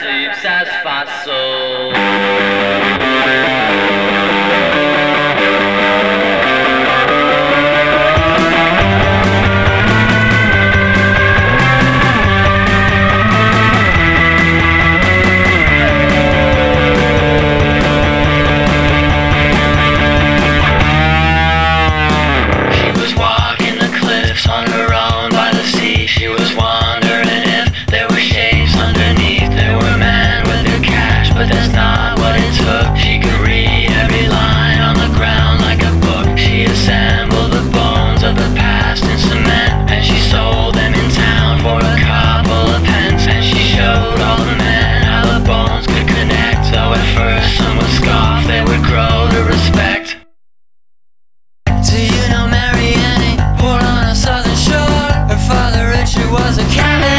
sleeps as fast so Amen.